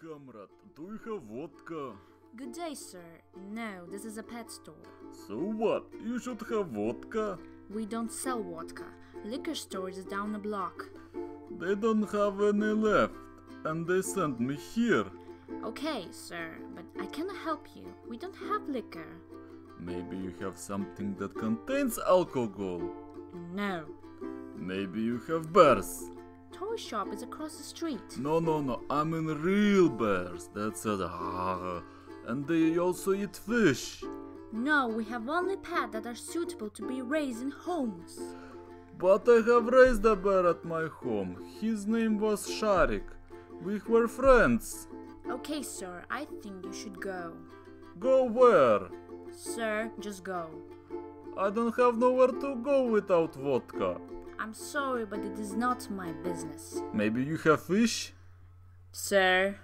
But do you have vodka? Good day, sir. No, this is a pet store. So what? You should have vodka. We don't sell vodka. Liquor store is down the block. They don't have any left, and they sent me here. Okay, sir, but I cannot help you. We don't have liquor. Maybe you have something that contains alcohol. No. Maybe you have bears. Toy shop is across the street. No, no, no. I mean real bears. That's it. Ah, And they also eat fish. No, we have only pets that are suitable to be raised in homes. But I have raised a bear at my home. His name was Sharik. We were friends. Okay, sir, I think you should go. Go where? Sir, just go. I don't have nowhere to go without vodka. I'm sorry, but it is not my business. Maybe you have fish? Sir,